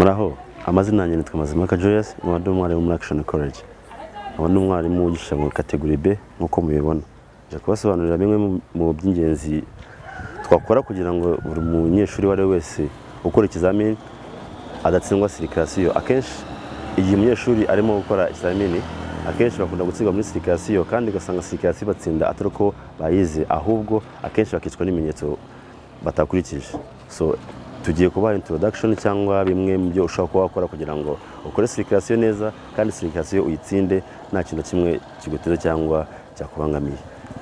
muraho amazina yanjye nitwa Mazimhaka Joyous nkaba ndi umwarimu muri Action College. Nkaba ndi umwarimu wigisha mu kategori B nk'uko mubibona. Nje kubasobanurira bimwe mu by'ingenzi twakora kugira ngo buri munyeshuri uwo ari we wese ukora ikizamini adatsindwa sirikasiyo akenshi igihe umunyeshuri arimo gukora ikizamini akenshi bakunda gutsindwa muri sirikasiyo kandi ugasanga sirikasiyo batsinda atari uko bayize ahubwo akenshi bakicwa n'ibimenyetso batakurikije. So tugiye kubaha introduction cyangwa bimwe mu byo ushobora kuba wakora kugira ngo ukore sirikasiyo neza kandi sirikasiyo uyitsinde nta kintu kimwe kiguteza cyangwa cyakubangamiye.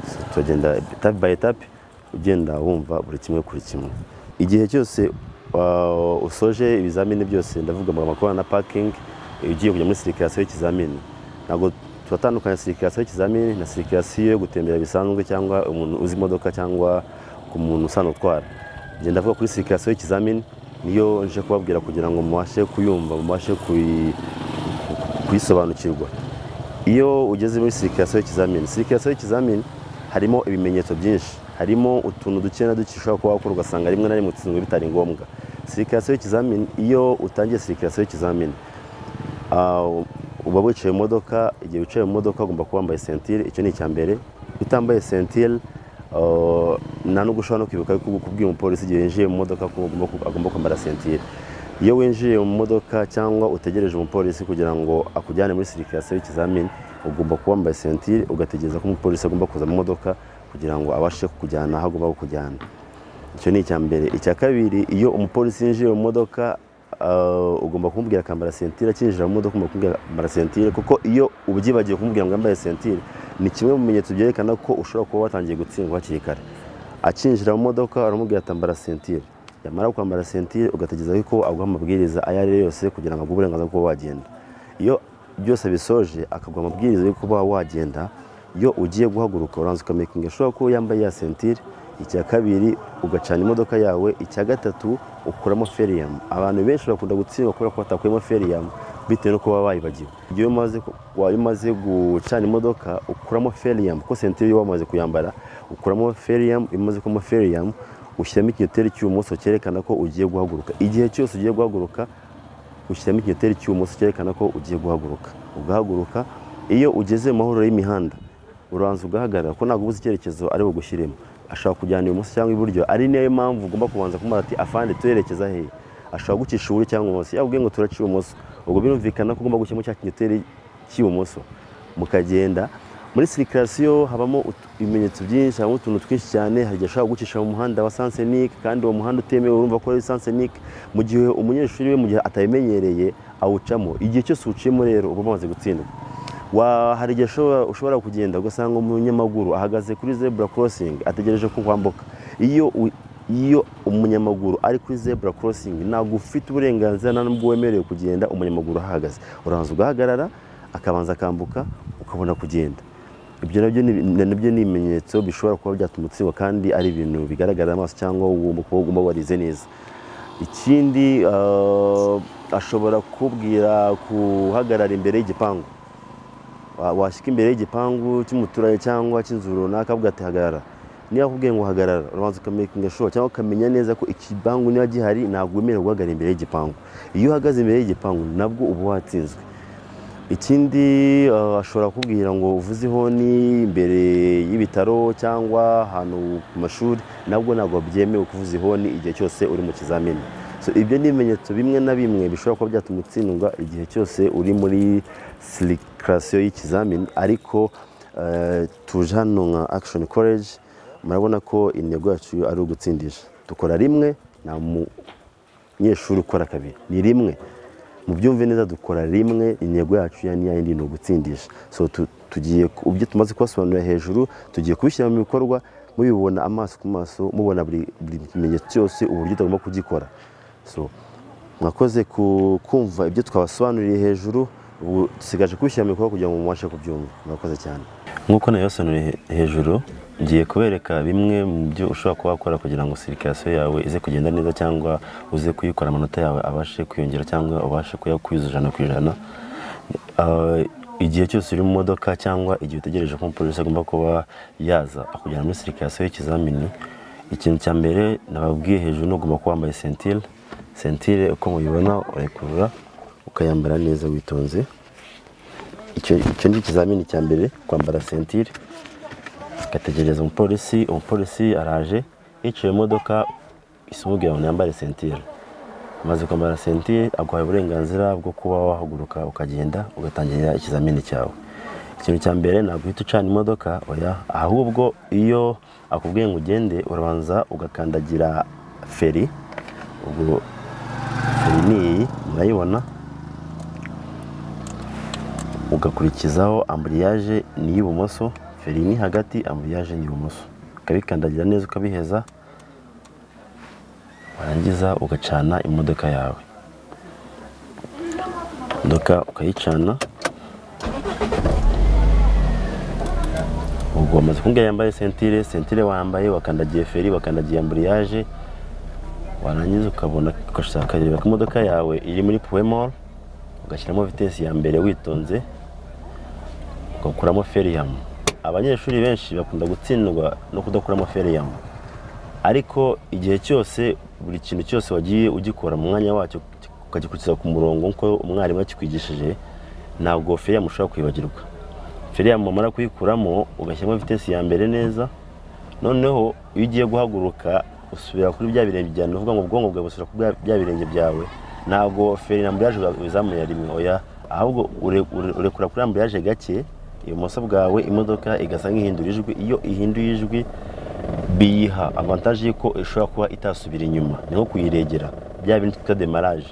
So, turagenda etape by etape ugenda wumva buri kimwe kuri kimwe. Igihe cyose uh, usoje ibizamini byose ndavuga mu makorana na parking ugiye kujya muri sirikasiyo y'ikizamini ntabwo turatandukanya sirikasiyo y'ikizamini na sirikasiyo yo gutembera bisanzwe cyangwa umuntu uzi imodoka cyangwa ku muntu usanzwe utwara. Ngenda avuga kuri sirikasiyo y'ikizamini. Niyo nje kubabwira kugira ngo mubashe kuyumva mubashe kuyi- kuyisobanukirwa. Iyo ugeze muri sirikasiyo y'ikizamini sirikasiyo y'ikizamini harimo ibimenyetso byinshi. Harimo utuntu duke na duke ushobora kuba wakora ugasanga rimwe na rimwe utsinzwe bitari ngombwa. Sirikasiyo y'ikizamini iyo utangiye sirikasiyo y'ikizamini ah, uba wicaye mu modoka igihe wicaye mu modoka ugomba kuba wambaye sentire icyo ni icya mbere utambaye sentire nta nubwo ushobora no kwibuka yuko kubwira umupolisi igihe yinjiye mu modoka ko agomba kwambara sentire. Iyo winjiye mu modoka cyangwa utegereje umupolisi kugira ngo akujyane muri sirikasiyo y'ikizamini ugomba kuba wambaye sentire ugategereza ko umupolisi agomba kuza mu modoka kugira ngo abashe kukujyana aho agomba kukujyana. Icyo ni icya mbere. Icya kabiri iyo umupolisi yinjiye mu modoka ugomba kumubwira akambara sentire akinjira mu modoka ugomba kumubwira akambara sentire kuko iyo ubyibagiwe kumubwira ngo yambaye sentire ni kimwe mu bimenyetso byerekana ko ushobora kuba watangiye gutsindwa hakiri kare. Akinjira mu modoka uramubwira atambara sentire. Yamara kwambara sentire ugategereza ko aguha amabwiriza ayo ari yo yose kugira ngo aguhe uburenganzira bwo kuba wagenda. Iyo byose bisoje akaguha amabwiriza yo kuba wagenda iyo ugiye guhaguruka uranza ukamakinga ushobora kuba yambaye ya sentire icya kabiri ugacana imodoka yawe icya gatatu ukuramo feriyamu abantu benshi bakunda gutsindwa kubera ko batakuyemo feriyamu bitewe no kuba bayibagiwe. Iyo umaze ku- wa- iyo umaze gucana imodoka ukuramo feriyamu kuko sentire iyo wamaze kuyambara ukuramo feriyamu iyo umaze kuramo feriyamu ushyiramo ikinyoteri cy'ibumoso cyerekana ko ugiye guhaguruka. Igihe cyose ugiye guhaguruka ushyiramo ikinyoteri cy'ibumoso cyerekana ko ugiye guhaguruka. Ugahaguruka iyo ugeze mu mahuriro y'imihanda uranza ugahagarara ko ntabwo ubuze icyerekezo ari bugushyiremo ashobora kujyana ibumoso cyangwa iburyo ari na yo mpamvu ugomba kubanza kumara ati afande tuyerekeza hehe ashobora gucisha iburyo cyangwa ibumoso. Yabwiye ngo turaca ibumoso. Ubwo birumvikana ko ugomba gushyiramo cya kinyoteri cy'ibumoso. Mukagenda muri sirikasiyo habamo ibimenyetso byinshi habamo utuntu twinshi cyane. Hari igihe ashobora gucisha mu muhanda wa sansenike kandi uwo muhanda utemewe urumva ko ari sansenike mu gihe umunyeshuri we mu gihe atabimenyereye awucamo. Igihe cyose uwuciyemo rero uba umaze gutsindwa. Wa hari igihe ushobora- ushobora kugenda ugasanga umunyamaguru ahagaze kuri zebura korosingi ategereje ko wambuka iyo iyo umunyamaguru ari kuri zebura korosingi ntabwo ufite uburenganzira nta nubwo wemerewe kugenda umunyamaguru ahagaze. Urabanza ugahagarara akabanza akambuka ukabona kugenda. Ibyo na byo ni ibimenyetso bishobora kuba byatuma utsindwa kandi ari ibintu bigaragarira amaso cyangwa ugomba kuba ugomba warize neza. Ikindi ah, ashobora kukubwira guhagarara imbere y'igipangu. Wa- washyika imbere y'igipangu cy'umuturage cyangwa cy'inzu runaka avuga ati niba akubwiye ngo hagarara urabanza ukamakinga shuwa cyangwa ukamenya neza ko igipangu niba gihari ntabwo wemerewe guhagarara imbere y'igipangu. Iyo uhagaze imbere y'igipangu nabwo uba watsinzwe. Ikindi uh, ashobora kukubwira ngo uvuze ihoni imbere y'ibitaro cyangwa ahantu ku mashuri nabwo ntabwo byemewe kuvuza ihoni igihe cyose uri mu kizamini. Ibyo ni ibimenyetso bimwe na bimwe bishobora kuba byatuma utsindwa igihe cyose uri muri sirikasiyo y'ikizamini. Ariko uh, tuje hano nka action college murabona ko intego yacu ari ugutsindisha. Dukora rimwe nta munyeshuri ukora kabiri. Ni rimwe. Mu byumve neza dukora rimwe intego yacu ya yindi ni ugutsindisha. So tu- tugiye ibyo tumaze kubasobanurira hejuru tugiye kubishyira mu bikorwa mubibona amaso ku maso mubona buri kimenyetso cyose uburyo tugomba kugikora. So mwakoze ku- kumva ibyo twabasobanuriye hejuru ubu dusigaje kubishyira mu bikorwa kugira ngo mubashe kubyumva. Murakoze cyane. Nk'uko nabibasobanuriye hejuru ngiye kubereka bimwe mu byo ushobora kuba wakora kugira ngo sirikasiyo yawe ize kugenda neza cyangwa uze kuyikora amanota yawe abashe kwiyongera cyangwa ubashe kuyakwiza ijana ku ijana. Ah, igihe cyose uri mu modoka cyangwa igihe utegereje ko umupolisi agomba kuba yaza akujyana muri sirikasiyo y'ikizamini ikintu cya mbere nababwiye hejuru ni ugomba kuba wambaye sentire sentire uko mubibona urayikurura ukayambara neza witonze. Icyo ni ikizamini cya mbere kwambara sentire ugategereza umupolisi umupolisi araje yicaye mu modoka isumubwira ngo yambare sentire. Umaze kwambara sentire aguhaye uburenganzira bwo kuba wahaguruka ukagenda ugatangira ikizamini cyawe. Ikintu cya mbere ntabwo uhita ucana imodoka oya. Ahubwo iyo akubwiye ngo ugende urabanza ugakandagira feri. Ubwo feri ni iyi murayibona. Ugakurikizaho amburiyaje ni iy'ibumoso. Feri ni hagati amburiyaje ni ibumoso. Ukabikandagira neza ukabiheza warangiza ugacana imodoka yawe. Imodoka ukayicana ubwo wamaze kumbwira yambaye sentire sentire wambaye wakandagiye feri wakandagiye amburiyaje warangiza ukabona ukareba ko imodoka yawe iri muri puwemoro ugashyiramo vitesi ya mbere witonze ugakuramo feriyamu abanyeshuri benshi bakunda gutsindwa no kudakuramo feriyamu ariko igihe cyose buri kintu cyose wagiye ugikora mu mwanya wacyo ukagikurikiza ku murongo nk'uko umwarimu yakikwigishije ntabwo feriyamu ushobora kwibagirwa feriyamu wamara kuyikuramo ugashyiramo vitesi ya mbere neza noneho iyo ugiye guhaguruka usubira kuri bya birenge byawe ni ukuvuga ngo ubwonko bwawe busubira kuri bya birenge byawe. Ntabwo feri na uzamuye rimwe oya ahubwo urekura kuri amburiyaje gake ibumoso bwawe imodoka igasa nk'ihindura ijwi iyo ihinduye ijwi biyiha avantaje y'uko ishobora kuba itasubira inyuma. Ni nko kuyiregera bya bindi twita demaraje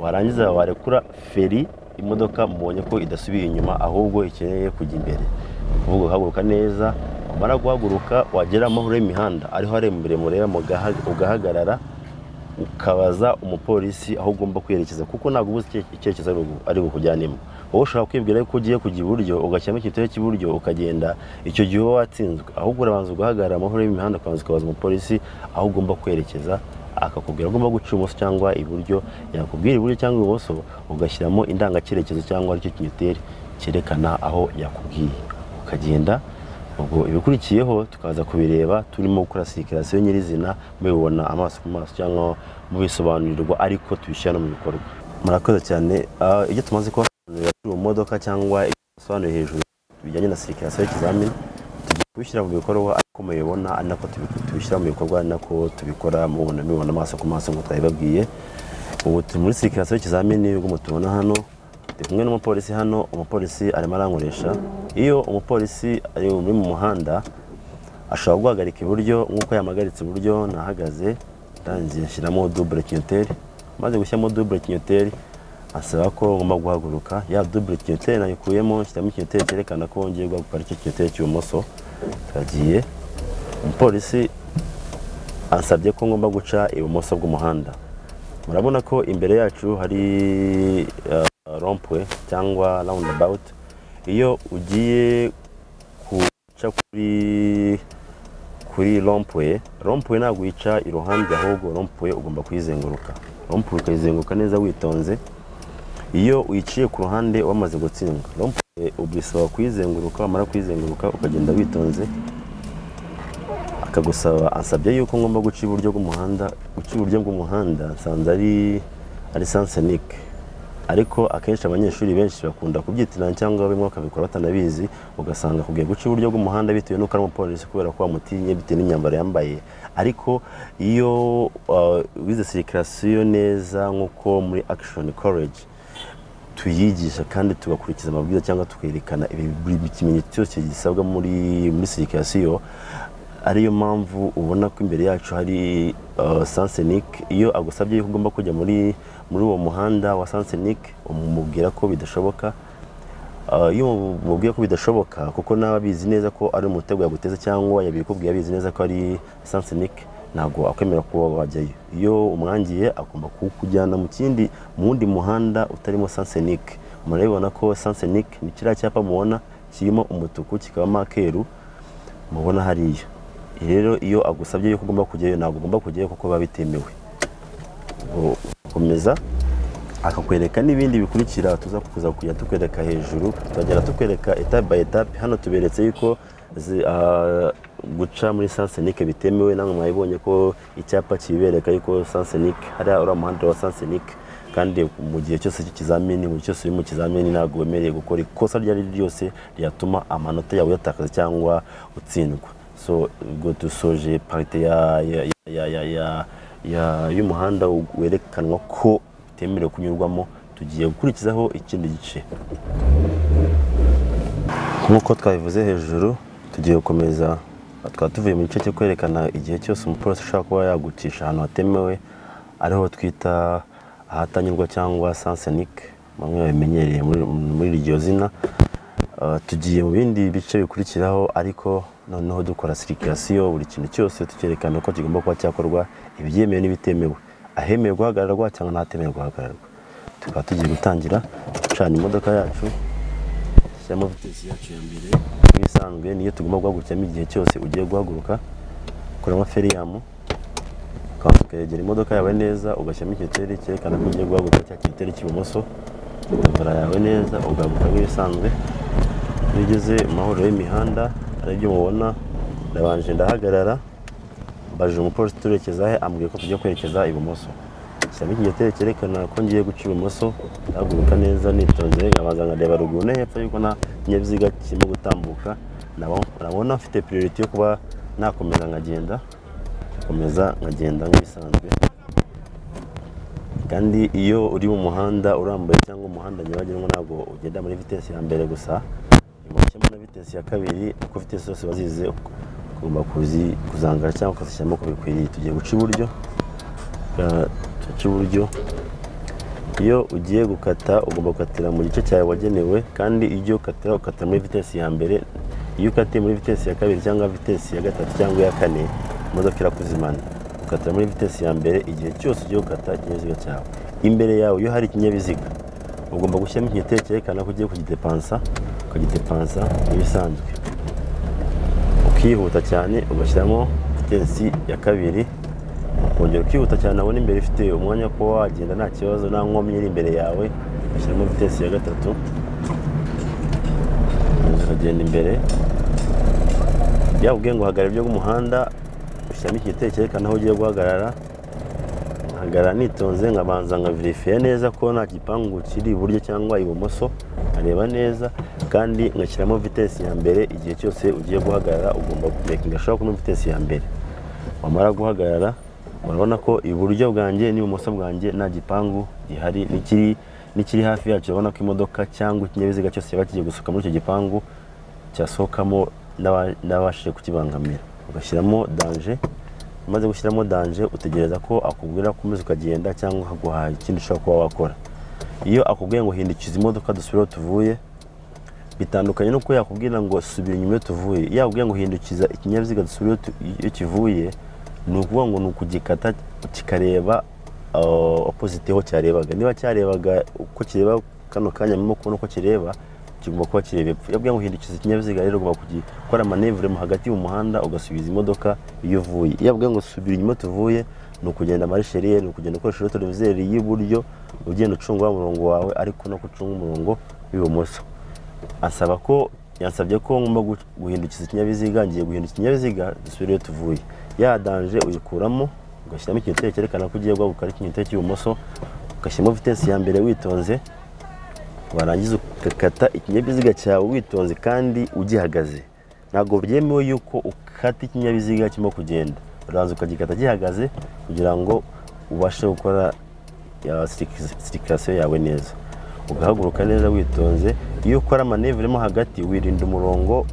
warangiza warekura feri imodoka mubonye ko idasubiye inyuma ahubwo ikeneye kujya imbere. Uvuga uhaguruka neza wamara guhaguruka wagera amahoro y'imihanda. Ariho hari imbere mureba ugahagarara ukabaza umupolisi aho ugomba kwerekeza kuko ntabwo ubuze icyerekezo ari bukujyanemo. Wowe ushobora kwibwira ko ugiye kujya iburyo ugashyiramo ikintu cy'iburyo ukagenda icyo gihe uba watsinzwe. Ahubwo urabanza ugahagarara amahoro y'imihanda ukabanza ukabaza umupolisi aho ugomba kwerekeza akakubwira ugomba guca ibumoso cyangwa iburyo yakubwira iburyo cyangwa ibumoso ugashyiramo indangacyerekezo cyangwa ari cyo kinyoteri cyerekana aho yakubwiye. Ukagenda ubwo ibikurikiyeho tukaza kubireba turimo gukora sirikirasiyo nyirizina mubibona amaso ku maso cyangwa mubisobanurirwa ariko tubishyira no mu bikorwa. Murakoze cyane ibyo tumaze kubasobanurira turi mu modoka cyangwa ibyo dusobanuye hejuru bijyanye na sirikirasiyo y'ikizamini tugiye kubishyira mu bikorwa ariko mubibona ari nako tubishyira mu bikorwa ari nako tubikora mubona mubibona amaso ku maso nk'uko twabibabwiye ubu turi muri sirikirasiyo y'ikizamini ubwo mutubona hano ndi kumwe n'umupolisi hano umupolisi arimo arankoresha. Iyo umupolisi ari muri mu muhanda ashobora guhagarika iburyo nk'uko yamagaritse iburyo nahagaze ndangiye ashyiramo dubure kinyoteri. Maze gushyiramo dubure kinyoteri asaba ko ngomba guhaguruka. Ya dubure kinyoteri nayikuyemo nshyiramo ikinyoteri cyerekana ko ngiye guhaguruka ari cyo kinyoteri cy'ibumoso. Turagiye umupolisi ansabye ko ngomba guca ibumoso bw'umuhanda. Murabona ko imbere yacu hari rompwe cyangwa roundabout. Iyo ugiye guca kuri kuri rompwe rompwe ntabwo uyica iruhande ahubwo rompwe ugomba kuyizenguruka. Rompwe ukayizenguruka neza witonze. Iyo uyiciye ku ruhande wamaze gutsindwa ubisaba kuyizenguruka wamara kuyizenguruka ukagenda witonze akagusaba ansabye yuko ngomba guca iburyo bw'umuhanda guca iburyo bw'umuhanda nsanze ari ari sansenike ariko akenshi abanyeshuri benshi bakunda kubyitiranya cyangwa bimwe bakabikora batanabizi ugasanga kugiye guca iburyo bw'umuhanda bitewe n'uko ari umupolisi kubera ko bamutinye bitewe n'imyambaro yambaye. Ariko iyo wize sirikirasiyo neza nk'uko muri akishoni koleji tuyigisha kandi tugakurikiza amabwiriza cyangwa tukerekana buri kimenyetso cyose gisabwa muri muri sirikirasiyo ariyo mpamvu ubona ko imbere yacu hari sansenike iyo agusabye yuko ugomba kujya muri muri uwo muhanda wa sansenike umubwira ko bidashoboka. Iyo umubwiye ko bidashoboka kuko nawe abizi neza ko ari umutego yaguteze cyangwa yabikubwiye abizi neza ko ari sansenike ntabwo akwemera kuba wajyayo iyo umwangiye agomba kukujyana mu kindi mu wundi muhanda utarimo sansenike murabibona ko sansenike ni kiriya cyapa mubona kirimo umutuku kikabamo akeru mubona hariya. Rero iyo agusabye yuko ugomba kujyayo ntabwo ugomba kujyayo kuko biba bitemewe. Gukomeza akakwereka n'ibindi bikurikira tuza kuza kujya tukwereka hejuru tukagera tukwereka etape by etape. Hano tuberetse yuko guca muri sansenike bitemewe namwe mwabibonye ko icyapa kibereka yuko sansenike hariya uriya muhanda wa sansenike kandi mu gihe cyose cy'ikizamini mu gihe cyose uri mu kizamini ntabwo wemerewe gukora ikosa iryo ari ryo ryose ryatuma amanota yawe uyatakaza cyangwa utsindwa. So ubwo dusoje parite ya, ya, ya, ya, ya, y'umuhanda werekanwa ko bitemerewe kunyurwamo tugiye gukurikizaho ikindi gice. Nk'uko twabivuze hejuru tugiye gukomeza twaba tuvuye mu gice cyo kwerekana igihe cyose umupolisi ushobora kuba yagucisha ahantu hatemewe ariho twita ahatanyurwa cyangwa sansenike bamwe babimenyereye muri, iryo zina. Uh, tugiye mu bindi bice bikurikiraho ariko noneho dukora sirikirasiyo buri kintu cyose tukerekana ko kigomba kuba cyakorwa ibyemewe n'ibitemewe. Ahemewe guhagararwa cyangwa n'ahatemewe guhagararwa. Tukaba tugiye gutangira gucana imodoka yacu. Dushyiramo vitesi yacu ya mbere. Nk'ibisanzwe niyo tugomba guhagurukiramo igihe cyose ugiye guhaguruka ukuramo feriyamu ukegera imodoka yawe neza ugashyiramo ikiriteri cyerekana ko ugiye guhaguruka cya kiriteri cy'ibumoso kamera yawe neza ugahaguruka nk'ibisanzwe iyo ugeze mu mahuriro y'imihanda hari ibyo mubona ndabanje ndahagarara mbajije umupolisi turekeza he ambwiye ko tujya kwerekeza ibumoso. Shyiramo ikinyoteri cyerekana ko ngiye guca ibumoso ndahaguruka neza nitonze nkabanza nkareba ruguru no hepfo yuko nta kinyabiziga kirimo gutambuka nabona mfite priority yo kuba nakomeza nkagenda ngakomeza nkagenda nk'ibisanzwe kandi iyo uri mu muhanda urambuye cyangwa umuhanda nyabagendwa ntabwo ugenda muri vitesi ya mbere gusa ushyiramo na vitesi ya kabiri uko vitesi zose wazize ugomba kuzangara cyangwa ukazishyiramo uko bikwiriye. Tugiye guca iburyo tuca iburyo iyo ugiye gukata ugomba gukatira mu gice cyawe wagenewe kandi iyo ukatira ukatira muri vitesi ya mbere iyo ukatiye muri vitesi ya kabiri cyangwa vitesi ya gatatu cyangwa iya kane imodoka irakuzimana. Ukatira muri vitesi ya mbere igihe cyose ugiye gukata ikinyabiziga cyawe. Imbere yawe iyo hari ikinyabiziga ugomba gushyiramo ikinyoteri cyerekana ko ugiye kugidepansa ukagidepansa nk'ibisanzwe ukihuta cyane ugashyiramo vitesi ya kabiri ukongera ukihuta cyane abona imbere ifite umwanya wo kuba wagenda nta kibazo nta nkomyi iri imbere yawe ugashyiramo vitesi ya gatatu. Ukagenda imbere. Byaba ubwiye ngo uhagarare ibyo bw'umuhanda ushyiramo ikinyoteri cyerekana aho ugiye guhagarara. Nkahagarara nitonze nkabanza nkavirifiye neza ko nta gipangu kiri iburyo cyangwa ibumoso nkareba neza. Kandi ngashyiramo vitesi ya mbere igihe cyose ugiye guhagarara ugomba kumekinga ashobora kuri vitesi ya mbere. Wamara guhagarara urabona ko iburyo bwanjye n'ibumoso bwanjye nta gipangu gihari n'ikiri hafi yacyo urabona ko imodoka cyangwa ikinyabiziga cyose cyaba kigiye gusohoka muri icyo gipangu cyasohokamo n'abashije kukibangamira. Ugashyiramo danje umaze gushyiramo danje utegereza ko akubwira komeza ukagenda cyangwa akaguha ikindi ushobora kuba wakora. Iyo akubwiye ngo hindukiza imodoka dusubire aho tuvuye bitandukanye nuko yakubwira ngo subira inyuma iyo tuvuye. Yakubwiye ngo hindukiza ikinyabiziga dusubire iyo kivuye ni ukuvuga ngo ni ukugikata kikareba opposite aho cyarebaga. Niba cyarebaga uko kireba kano kanya murimo kubona uko kireba kigomba kuba kireba epfo. Iyo ngo hindukiza ikinyabiziga rero ugomba gukora manevure mu hagati mu muhanda ugasubiza imodoka iyo uvuye. Iyo abwiye ngo subira inyuma tuvuye ni ukugenda marisheriye ni ukugenda ukoresha televiseri y'iburyo ugenda ucunga umurongo wawe ariko no gucunga umurongo w'ibumoso. Asaba ko yansabye ko ngomba guhindukiza ikinyabiziga ngiye guhindukiza ikinyabiziga dusubire iyo tuvuye. Yadanje uyikuramo ugashyiramo ikinyoteri cyerekana ko ugiye guhaguruka ari ikinyoteri cy'ibumoso ugashyiramo vitesi ya mbere witonze warangiza ugakata ikinyabiziga cyawe witonze kandi ugihagaze. Ntabwo byemewe yuko ukata ikinyabiziga kirimo kugenda. Urabanza ukagikata gihagaze kugira ngo ubashe gukora sirikirasiyo yawe neza. Ugahaguruka neza witonze iyo ukora manevure mo hagati wirinda umurongo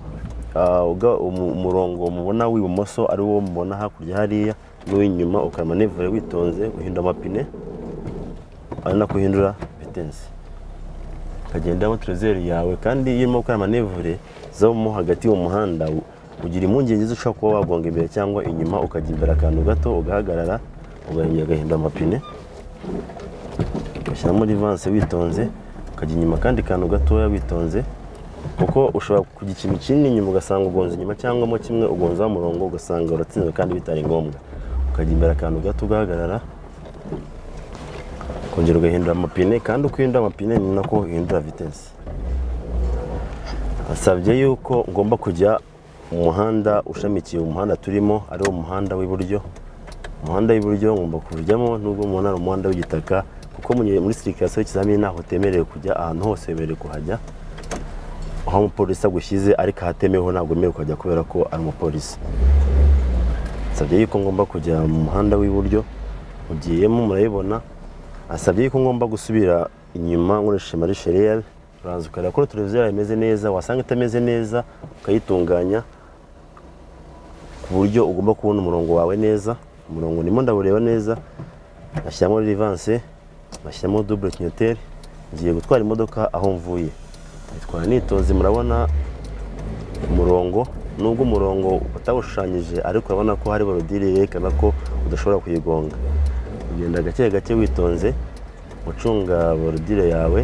umurongo mubona w'ibumoso ari wo mubona hakurya hariya n'uw'inyuma ukora manevure witonze uhindura amapine ari nako uhindura vitensi ukagendamo turezeri yawe kandi iyo urimo gukora manevure zo hagati mu muhanda ugira impungenge z'ushobora kuba wagonga imbere cyangwa inyuma ukajya imbere akantu gato ugahagarara ugahindura ugahindura amapine ugashyiramo rivanse witonze ukajya inyuma akandi kantu gatoya witonze kuko ushobora kujya ikintu kinini inyuma ugasanga ugonze inyuma cyangwa mo kimwe ugonzaho umurongo ugasanga uratsinzwe kandi bitari ngombwa. Ukajya imbere akantu gato ugahagarara ukongera ugahindura amapine kandi uko uhindura amapine ni nako uhindura vitesi basabye yuko ngomba kujya umuhanda ushamikiye umuhanda turimo ari wo muhanda w'iburyo. Umuhanda w'iburyo ngomba kujyamo nubwo mubona ari umuhanda w'igitaka kuko muri sirikasiyo y'ikizamini ntaho utemerewe kujya ahantu hose wemerewe kuhajya. Aho umupolisi agushyize ariko ahatemeweho ntabwo wemerewe kuhajya kubera ko ari umupolisi. Asabye yuko ngomba kujya mu muhanda w'iburyo ugiyemo murayibona. Asabye yuko ngomba gusubira inyuma nkoresheje marisheriyeri uraza ukareba ko televiziyo yawe imeze neza wasanga itameze neza ukayitunganya ku buryo ugomba kubona umurongo wawe neza. Umurongo ndimo ndawureba neza. Ngashyiramo rivanse ngashyiramo dubure kinyoteri ngiye gutwara imodoka aho mvuye. Nitwara nitonze murabona umurongo. Nubwo umurongo utawushushanyije ariko urabona ko hari borodire yerekana ko udashobora kuyigonga. Ugenda gake gake witonze ucunga borodire yawe.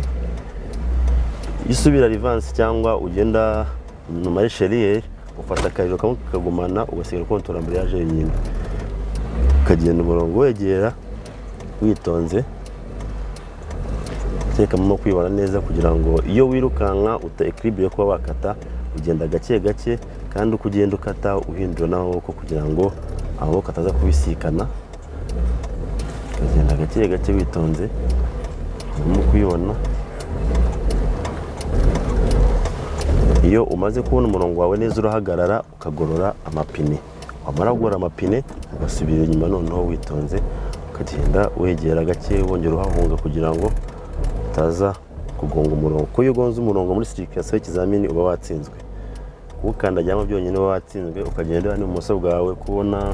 Iyo usubira rivansi cyangwa ugenda mu marisheriyeri ufata akariro kamwe kakagumana ugasigara ukontora amburiyaje yonyine ukagenda umurongo wegera witonze. Utekamo no kwibona neza kugira ngo iyo wirukanka uta ekiribe yo kuba wakata ugenda gake gake kandi uko ugenda ukata uhindura n'amaboko kugira ngo amaboko ataza kubisikana. Ukagenda gake gake witonze urimo kuyibona iyo umaze kubona umurongo wawe neza urahagarara ukagorora amapine. Wamara kugorora amapine ugasubira inyuma noneho witonze ukagenda wegera gake wongera uhahunga kugira ngo utaza kugonga umurongo. Kuko iyo ugonze umurongo muri sirikasiyo y'ikizamini uba watsinzwe. Kuwukandagiramo byonyine uba watsinzwe ukagenda n'ibumoso bwawe kubona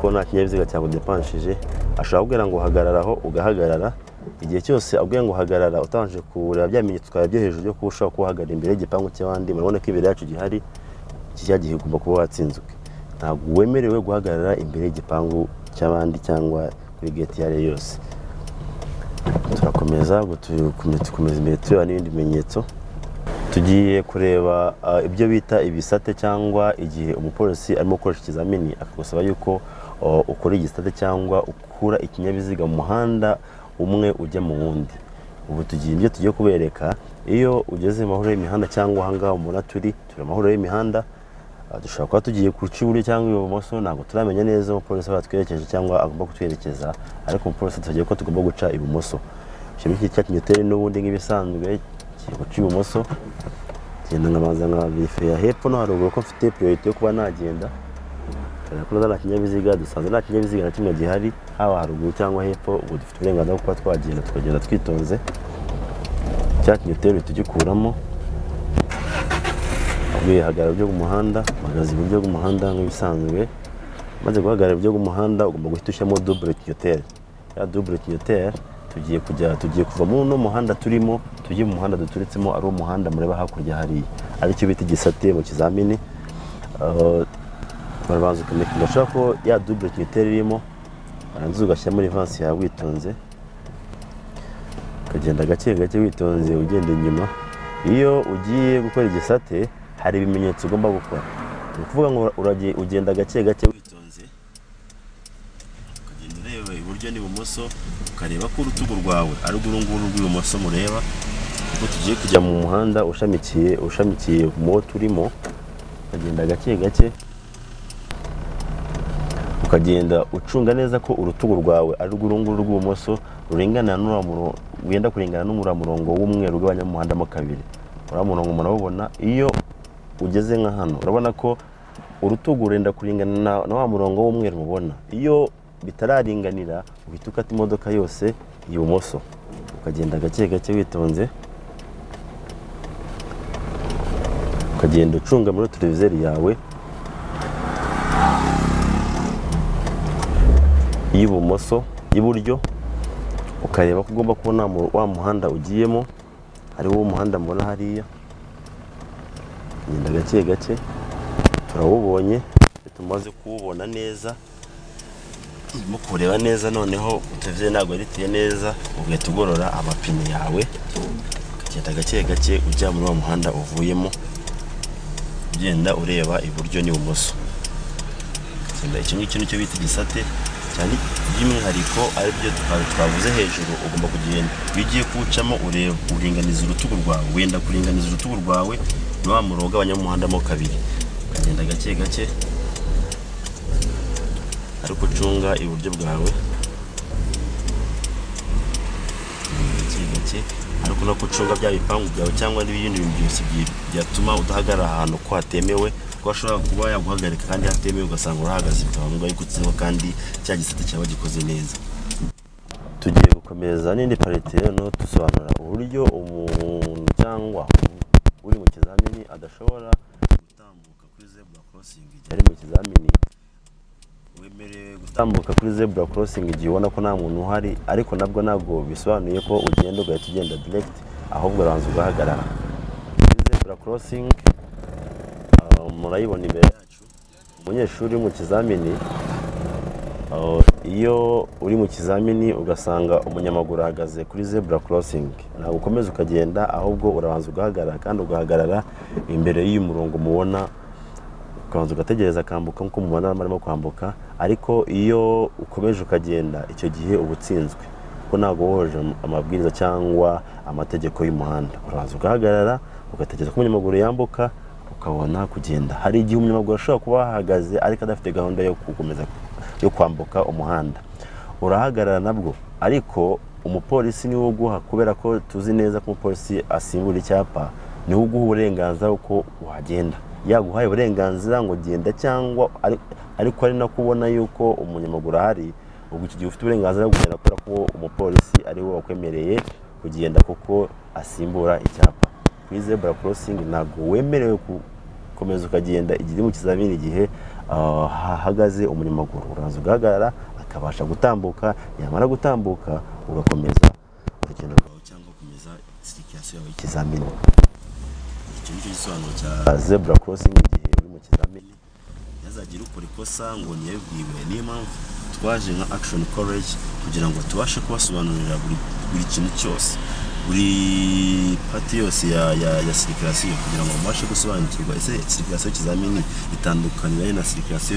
ko nta kinyabiziga cyakudepanshije ashobora kubwira ngo uhagararaho ugahagarara. Igihe cyose abwiye ngo uhagarara utabanje kureba bya twawe byo hejuru byo kuba ushobora kuhagarara imbere y'igipangu cy'abandi murabona ko imbere yacu gihari kijya gihe ugomba kuba watsinzwe. Ntabwo wemerewe guhagarara imbere y'igipangu cy'abandi cyangwa kuri geti iyo ari yo yose. Turakomeza dukomeza imbere tureba n'ibindi bimenyetso. Tugiye kureba ibyo bita ibisate cyangwa igihe umupolisi arimo gukoresha ikizamini akagusaba yuko ukora igisate cyangwa ukura ikinyabiziga mu muhanda umwe ujya mu wundi. Ubu tugiye ibyo tugiye kubereka. Iyo ugeze mu mahoro y'imihanda cyangwa ahangaha umuntu turi turi amahoro y'imihanda dushobora kuba tugiye guca iburyo cyangwa ibumoso ntabwo turamenya neza umupolisi batwerekeje cyangwa agomba kutwerekeza ariko umupolisi tugiye ko tugomba guca ibumoso. Iki ngiki cya kinyoteri n'ubundi nk'ibisanzwe kigiye guca ibumoso genda nkabanza nkabifeya hepfo no haruguru ko mfite priorite yo kuba nagenda. Ko nta kinyabiziga dusanze nta kinyabiziga na kimwe gihari haba haruguru cyangwa hepfo ubu dufite uburenganzira bwo kuba twagenda tukagenda twitonze. Cya kinyoteri tugikuramo. Wihagarara iburyo bw'umuhanda uhagaze iburyo bw'umuhanda nk'ibisanzwe. Maze guhagarara iburyo bw'umuhanda ugomba guhita ushyiramo dubure kinyoteri ya dubure kinyoteri tugiye kujya tugiye kuva muri uno muhanda turimo tujye mu muhanda duturitsemo ari umuhanda mureba hakurya hariya. Aricyo bita igisate mu kizamini. Barabanza ukamenya ushobora ko ya dubure kinyoteri irimo warangiza ugashyiramo rivansi yawe witonze. Ukagenda gake gake witonze ugenda inyuma. Iyo ugiye gukora igisate hari ibimenyetso ugomba gukora. Ni ukuvuga ngo ugenda gake gake witonze ukagenda ureba iburyo n'ibumoso ukareba ko urutugu rwawe ari uru nguru rw'ibumoso mureba kuko tugiye kujya mu muhanda ushamikiye ushamikiye mu wo turimo ukagenda gake gake ukagenda ucunga neza ko urutugu rwawe ari uru nguru rw'ibumoso ruringanira wenda kuringana n'umura murongo w'umweru ugabanya umuhanda mo kabiri. Uriya murongo murabubona iyo ugeze nka hano. Urabona ko urutugu rurenda kuringana na wa murongo w'umweru mubona. Iyo bitararinganira uhita ukata imodoka yose ibumoso ukagenda gake gake witonze. Ukagenda ucunga muri televizeri yawe. Y'ibumoso y'iburyo. Ukareba ko ugomba kubona wa muhanda ugiyemo. Hariho umuhanda mubona hariya. Genda gake gake turawubonye tumaze kuwubona neza. Urimo kureba neza noneho utevye ntabwo riteye neza ugahita ugorora amapine yawe. Ukagenda gake gake ujya muri wa muhanda uvuyemo ugenda ureba iburyo n'ibumoso. Icyo ngicyo ni cyo bita igisate cyane by'umwihariko ari byo twavuze hejuru ugomba kugenda. Iyo ugiye kuwucamo uringaniza urutugu rwawe wenda kuringaniza urutugu rwawe ni wa murongo ugabanya umuhanda mo kabiri. Ukagenda gake gake. Ariko ucunga iburyo bwawe. Gake gake. Ariko no gucunga bya bipangu byawe cyangwa n'ibindi bintu byose byatuma udahagarara ahantu ko hatemewe ko ashobora kuba yaguhagarika kandi hatemewe ugasanga urahagaze bikaba ngombwa yuko utsindwa kandi cya gisate cyaba gikoze neza. Tugiye gukomeza n'indi parite no dusobanura uburyo umuntu cyangwa uri mu kizamini adashobora gutambuka kuri zebura korosingi igihe ari mu kizamini. Wemerewe gutambuka kuri zebura korosingi igihe ubona ko nta muntu uhari ariko nabwo ntabwo bisobanuye ko ugenda ugahita ugenda diregiti ahubwo urabanza ugahagarara. Kuri zebura korosingi murayibona imbere. Yacu. Umunyeshuri uri mu kizamini iyo uri mu kizamini ugasanga umunyamaguru ahagaze kuri zebura korosingi ntabwo ukomeza ukagenda ahubwo urabanza ugahagarara kandi ugahagarara imbere y'uyu murongo mubona ukabanza ugategereza akambuka nk'uko mubona arimo kwambuka ariko iyo ukomeje ukagenda icyo gihe uba utsinzwe. Kuko ntabwo woheje amabwiriza cyangwa amategeko y'umuhanda. Urabanza ugahagarara ugategereza ko umunyamaguru yambuka ukabona kugenda. Hari igihe umunyamaguru ashobora kuba ahagaze ariko adafite gahunda yo gukomeza yo kwambuka umuhanda. Urahagarara nabwo. Ariko umupolisi ni we uguha. Kubera ko tuzi neza ko umupolisi asimbura icyapa ni we uguha uburenganzira uko wagenda. Yaguhaye uburenganzira ngo genda cyangwa ari- ariko ari no kubona yuko umunyamaguru ahari ubwo icyo gihe ufite uburenganzira bwo kugenda kubera ko umupolisi ari we wakwemereye kugenda kuko asimbura icyapa. Kuri zebura korosingi ntabwo wemerewe gukomeza ukagenda igihe uri mu kizamini igihe hahagaze umunyamaguru uraza ugahagarara akabasha gutambuka yamara gutambuka ugakomeza urugendo rwawe cyangwa ukomeza sirikirasiyo yawe y'ikizamini. Icyo ni cyo gisobanuro cya zebura korosingi igihe uri mu kizamini. Ntihazagire ukora ikosa ngo ntiyabwiwe niyo mpamvu twaje nka akishoni koreji kugira ngo tubashe kubasobanurira buri kintu cyose. Buri pati yose ya, sirikirasiyo kugira ngo mubashe gusobanukirwa ese sirikirasiyo y'ikizamini itandukanye na sirikirasiyo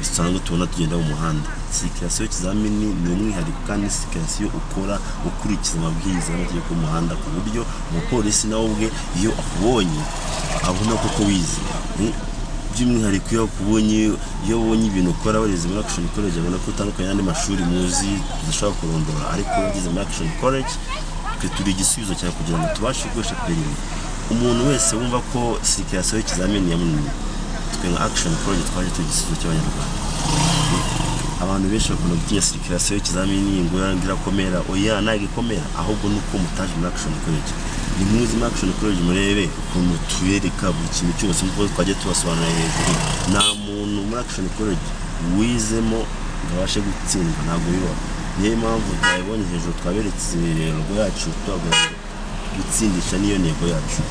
bisanzwe tubona tugenda mu muhanda. Sirikirasiyo y'ikizamini ni umwihariko kandi sirikirasiyo ukora ukurikiza amabwiriza n'amategeko y'umuhanda ku buryo umupolisi nawe ubwe iyo akubonye abona koko wize. By'umwihariko iyo akubonye iyo ubonye ibintu ukora warize muri action college abona ko utandukanye n'andi mashuri muzi tudashobora kurondora. Ariko iyo wageze muri action college turi igisubizo cyawe kugira ngo tubashe gukoresha perimi umuntu wese wumva ko sirikirasiyo y'ikizamini yamunaniye. Twe nka action college twaje turi igisubizo cy'abanyarwanda. Abantu benshi bakunda gutinya sirikirasiyo y'ikizamini ngo irakomera oya ntabwo ikomera ahubwo ni uko mutaje muri action college ni muzi muri action college murebe ukuntu tubereka buri kintu cyose nk'uko twagiye tubasobanurira hejuru. Nta muntu muri action college wizemo ngo abashe gutsindwa ntabwo bibaho. Niyo mpamvu twabibonye hejuru twaberetse logo yacu ngo gutsindisha niyo ntego yacu.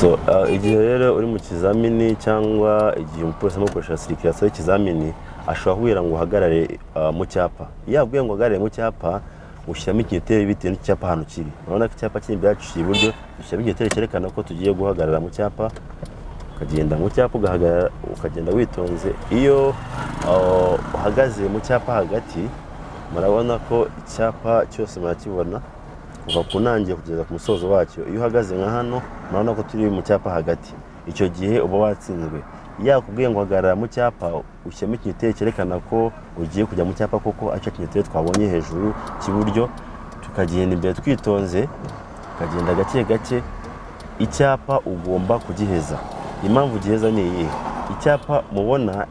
So uh, igihe rero uri mu kizamini cyangwa igihe umupolisi arimo gukoresha sirikirasiyo y'ikizamini ashobora kubwira ngo uhagarare uh, mu cyapa. Iyo abwiye ngo uhagarare mu cyapa ushyiramo ikinyoteri bitewe n'icyapa ahantu kiri. Urabona ko icyapa kiri imbere yacu kiri iburyo ushyiramo ikinyoteri cyerekana ko tugiye guhagarara mu cyapa ukagenda mu cyapa ugahagarara ukagenda witonze. Iyo uh, uhagaze mu cyapa hagati murabona ko icyapa cyose murakibona kuva ku ntangiriro kugeza ku musozo wacyo. Iyo uhagaze nka hano murabona ko turi mu cyapa hagati. Icyo gihe uba watsinzwe. Yakubwiye ngo hagarara mu cyapa ushyiramo ikinyoteri cyerekana ko ugiye kujya mu cyapa koko ari cyo kinyoteri twabonye hejuru cy'iburyo tukagenda imbere twitonze tukagenda gake gake icyapa ugomba kugiheza. Impamvu ugiheza ni iyihe? Icyapa mubona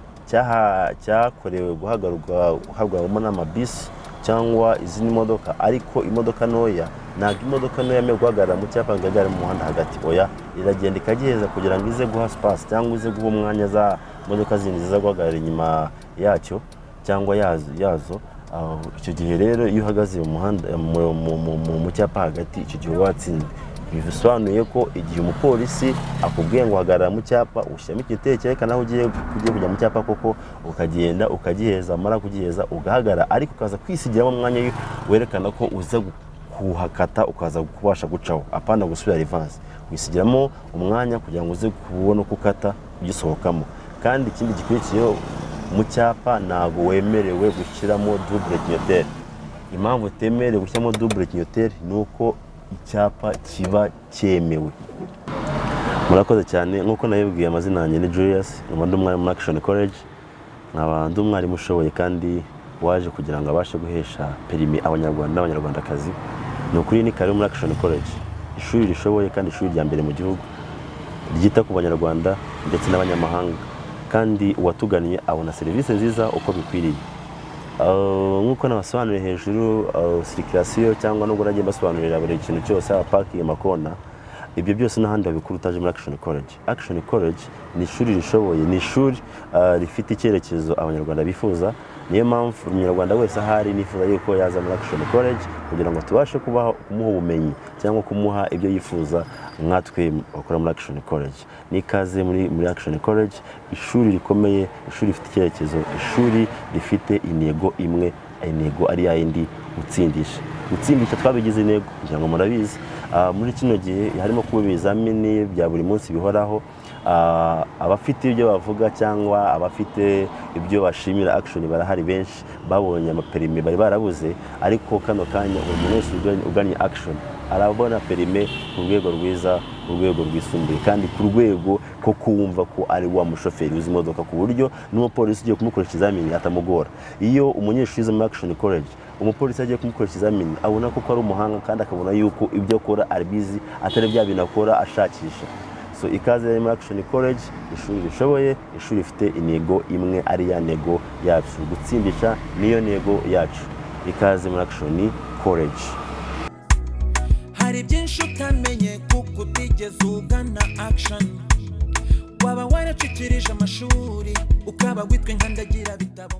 cyakorewe guhagararwa guhagararwamo n'amabisi cyangwa izindi modoka ariko imodoka ntoya ntabwo imodoka ntoya yemewe guhagarara mu cyapa ngo ihagarare mu muhanda hagati. Oya iragenda ikagiheza kugira ngo ize guha sipasi cyangwa ize guha umwanya za modoka zindi ziza guhagarara inyuma yacyo cyangwa yazo icyo gihe rero iyo uhagaze mu cyapa hagati icyo gihe uba watsinze. Bisobanuye ko igihe umupolisi akubwiye ngo hagarara mu cyapa ushyiramo igitero cyerekana aho ugiye kujya mu cyapa koko ukagenda ukagiheza wamara kugiheza ugahagarara ariko ukaza kwisigiramo umwanya werekana ko uza kuhakata ukaza kubasha gucaho. Apana gusubira rivansi wisigiramo umwanya kugira ngo uze kubona uko ukata ugisohokamo. Kandi ikindi gikurikiyeho mu cyapa ntabwo wemerewe gushyiramo dubure kinyoteri impamvu utemerewe gushyiramo dubure kinyoteri ni uko icyapa kiba cyemewe. Murakoze cyane nk'uko nabibwiye amazina yanjye ni Julius nkaba ndi umwarimu muri Action College. Nkaba ndi umwarimu kandi waje kugira ngo abashe guhesha perimi abanyarwanda n'abanyarwandakazi. Ni ukuri ni karibu muri Action College. Ishuri rishoboye kandi ishuri rya mbere mu gihugu. Ryita ku banyarwanda ndetse n'abanyamahanga. Kandi uwatugannye abona serivisi nziza uko bikwiriye. Nk'uko nabasobanuriye hejuru sirikirasiyo cyangwa nubwo nagiye mbasobanurira buri kintu cyose haba parking amakona ibyo byose n'ahandi wabikura utaje muri Action College. Action College ni ishuri rishoboye ni ishuri uh, rifite icyerekezo abanyarwanda bifuza niyo mpamvu umunyarwanda wese ahari nifuza yuko yaza muri Action College kugira ngo tubashe kubaha kumuha ubumenyi cyangwa kumuha ibyo yifuza nkatwe bakora muri Action College. Ni ikaze muri muri Action College ishuri rikomeye ishuri rifite icyerekezo ishuri rifite intego imwe intego ari ya yindi gutsindisha gutsindisha twabigize intego kugira ngo murabizi. Ah, muri kino gihe harimo kuba ibizamini bya buri munsi bihoraho Ah, abafite ibyo bavuga cyangwa abafite ibyo bashimira action barahari benshi babonye amaperime bari barabuze ariko kano kanya buri muntu wese uganye- action arabona perime ku rwego rwiza ku rwego rwisumbuye. Kandi ku rwego ko kumva ko ari wa mushoferi uzi imodoka ku buryo n'umupolisi ugiye kumukoresha ikizamini atamugora. Iyo umunyeshuri yize muri action college umupolisi agiye kumukoresha ikizamini abona ko ari umuhanga kandi akabona yuko ibyo akora abizi atari bya bintu akora ashakisha. So ikaze muri action college ishuri rishoboye ishuri rifite intego imwe ari ya ntego yacu. Gutsindisha niyo ntego yacu. Ikaze muri action college. Hari byinshi utamenye kuko utigeze ugana action. Waba waracikirije amashuri ukaba witwa nkandagira bitabo.